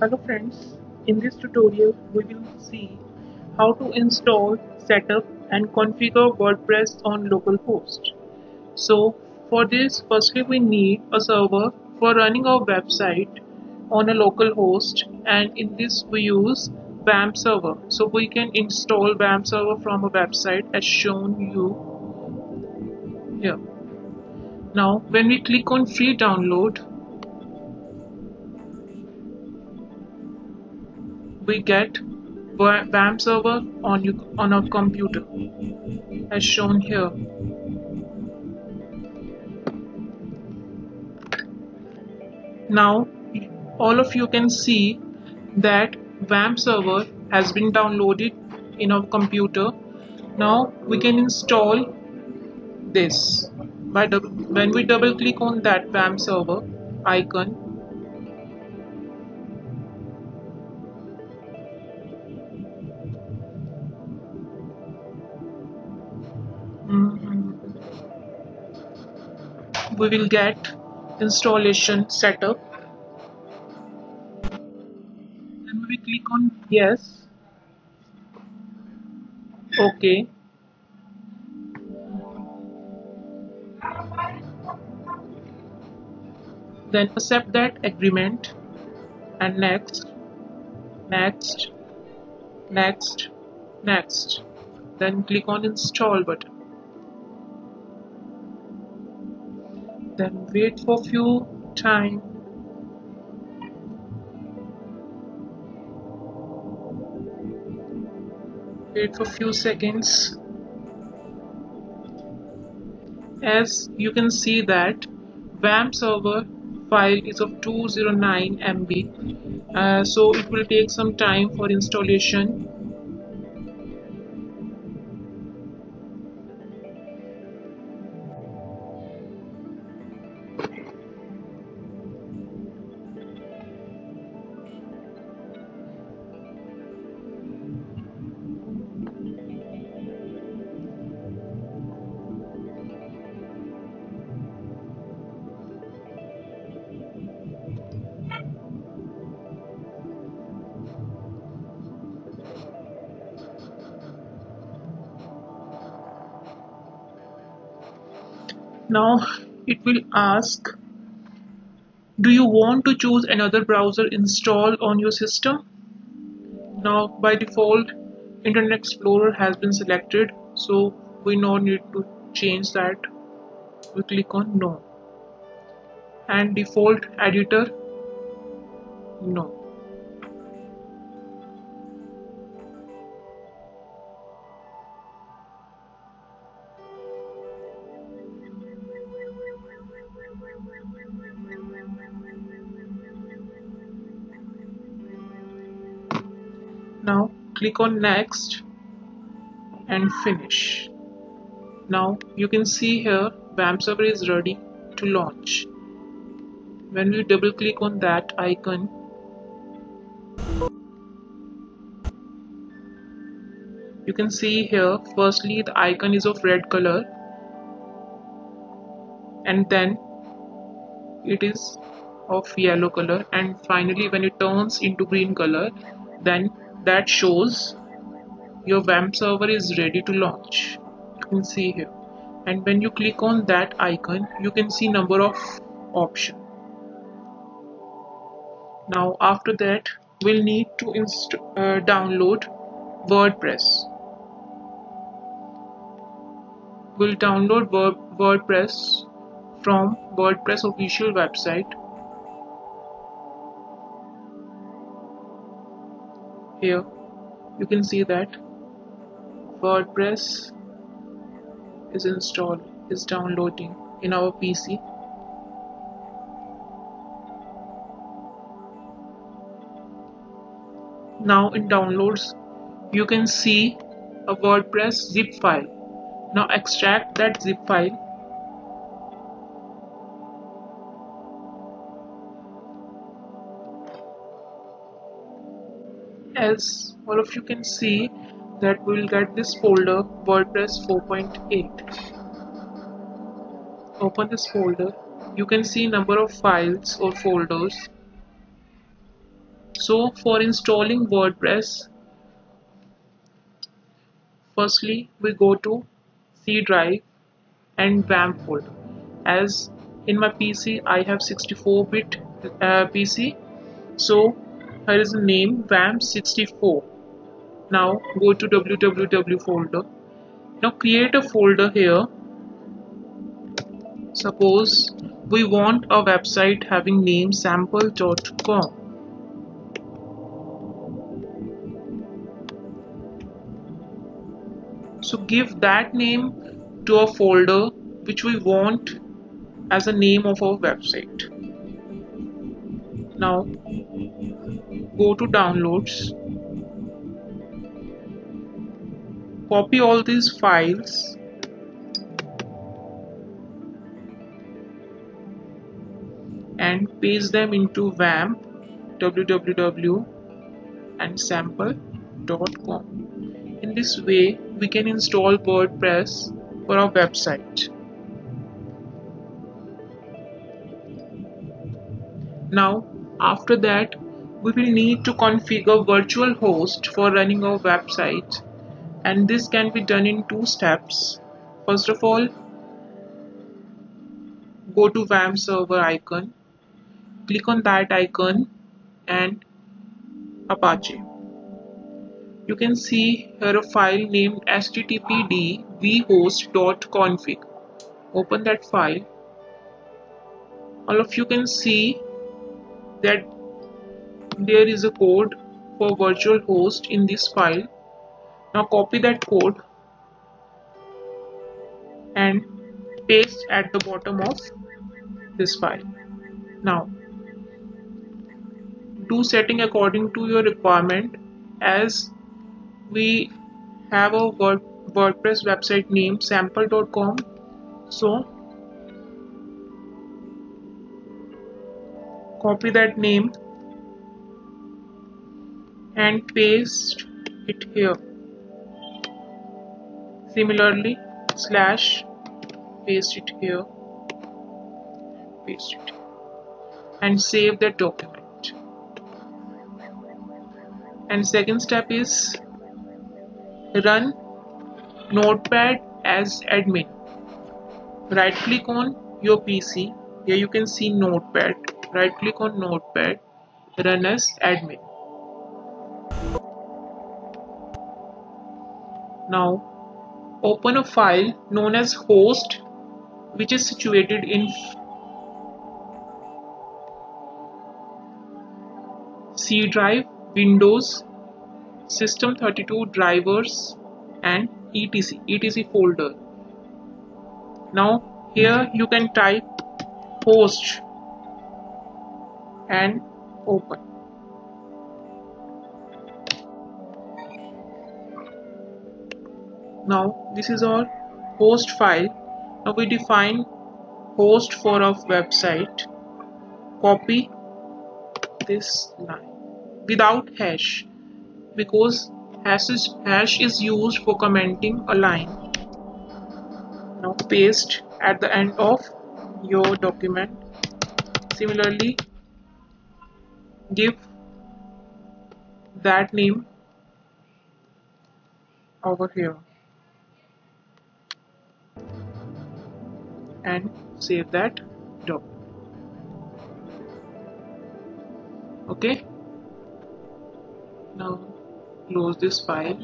Hello friends, in this tutorial we will see how to install, setup and configure WordPress on localhost. So for this firstly we need a server for running our website on a local host and in this we use WAMP server. So we can install WAMP server from a website as shown you here. Now when we click on free download we get WAMP server on you on our computer as shown here. Now all of you can see that WAMP server has been downloaded in our computer. Now we can install this by when we double click on that WAMP server icon we will get installation setup. Then we click on yes. Okay. Then accept that agreement. And next next next next. Then click on install button then wait for few time. Wait for few seconds. As you can see that WAMP server file is of 209 MB uh, so it will take some time for installation now it will ask do you want to choose another browser installed on your system? Now by default internet explorer has been selected so we no need to change that. We click on no. And default editor no click on next and finish. Now you can see here WAMP server is ready to launch. When we double click on that icon you can see here firstly the icon is of red color. And then it is of yellow color. And finally when it turns into green color then that shows your WAMP server is ready to launch. You can see here. And when you click on that icon you can see number of options. Now after that we'll need to uh, download WordPress. We'll download WordPress from WordPress official website here. You can see that WordPress is installed is downloading in our PC now in downloads you can see a WordPress zip file. Now extract that zip file as all of you can see that we will get this folder WordPress 4.8 open this folder. You can see number of files or folders. So for installing WordPress firstly we go to C drive and WAMP folder. As in my PC I have 64 bit uh, PC so here is the name WAMP64 now go to www folder. Now create a folder here. Suppose we want a website having name sample.com so give that name to a folder which we want as a name of our website. Now go to downloads copy all these files and paste them into WAMP www and sample.com in this way we can install WordPress for our website. Now after that we will need to configure virtual host for running our website. And this can be done in two steps. First of all go to WAMP server icon click on that icon and Apache. You can see here a file named httpd vhost.config open that file. All of you can see that there is a code for virtual host in this file. Now copy that code and paste at the bottom of this file. Now do setting according to your requirement as we have a Word, WordPress website name sample.com so copy that name and paste it here. Similarly slash paste it here. Paste it. And save the document. And second step is run notepad as admin. Right click on your PC here you can see notepad. Right click on notepad. Run as admin now open a file known as host which is situated in C drive Windows system32 drivers and etc etc folder. Now here you can type host and open now this is our host file now we define host for our website copy this line without hash because hash is, hash is used for commenting a line. Now paste at the end of your document. Similarly, give that name over here and save that doc. Okay. Now close this file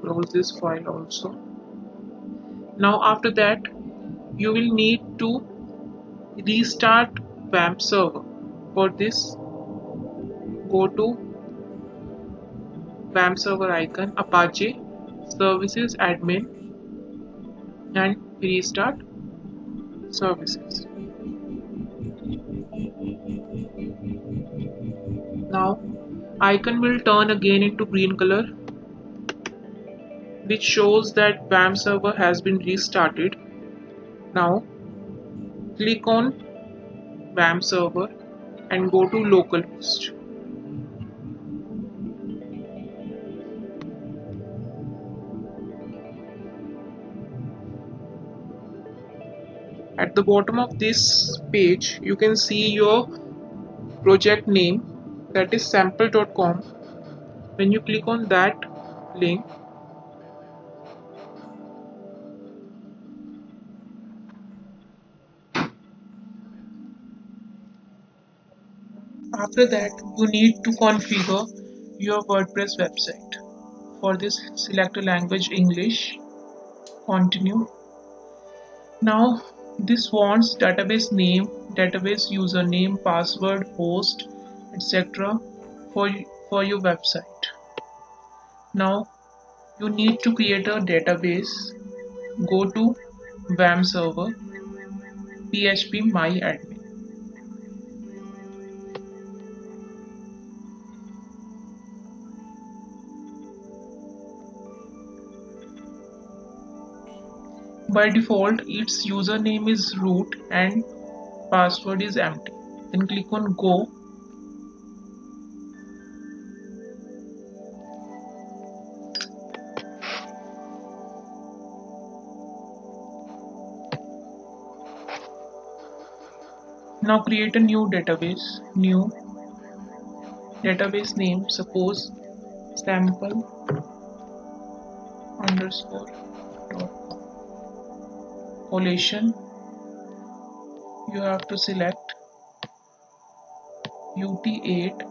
close this file also now after that you will need to restart WAMP server for this go to WAMP server icon Apache services admin and restart services now icon will turn again into green color which shows that WAMP server has been restarted. Now click on WAMP server and go to localhost. At the bottom of this page you can see your project name that is sample.com when you click on that link after that you need to configure your WordPress website. For this select a language English. Continue. Now this wants database name database username password host etc for for your website. Now you need to create a database. Go to WAMP server php my admin by default its username is root and password is empty. Then click on go. Now create a new database new database name suppose sample underscore collation you have to select UT8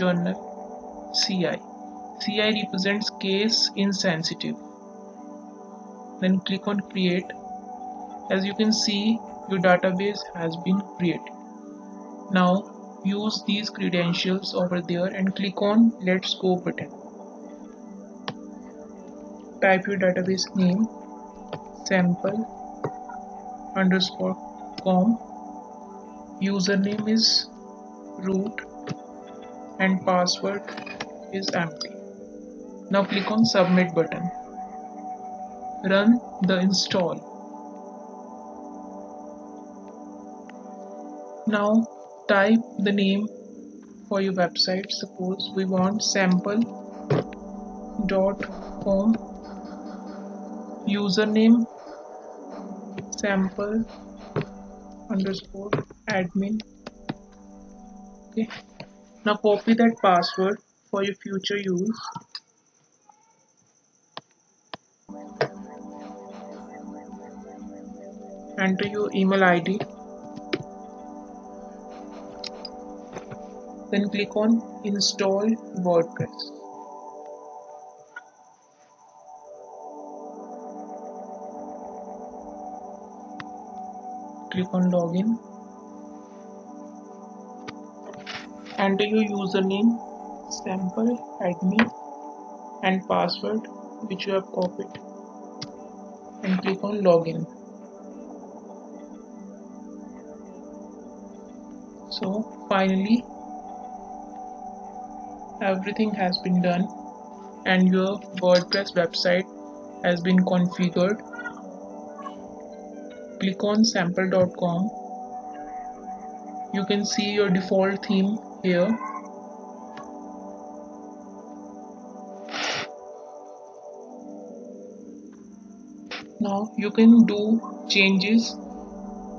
general CI CI represents case insensitive. Then click on create. As you can see your database has been created. Now use these credentials over there and click on let's go button. Type your database name sample underscore com. Username is root and password is empty. Now click on submit button. Run the install. Now type the name for your website. Suppose we want sample dot com. Username sample underscore admin. Okay. Now copy that password for your future use. Enter your email id then click on install wordpress click on login. Enter your username sample admin and password which you have copied. And click on login. So finally everything has been done and your WordPress website has been configured click on sample.com you can see your default theme here. Now you can do changes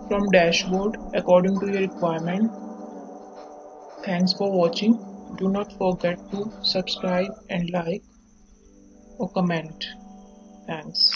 from dashboard according to your requirement. Thanks for watching. Do not forget to subscribe and like or comment. Thanks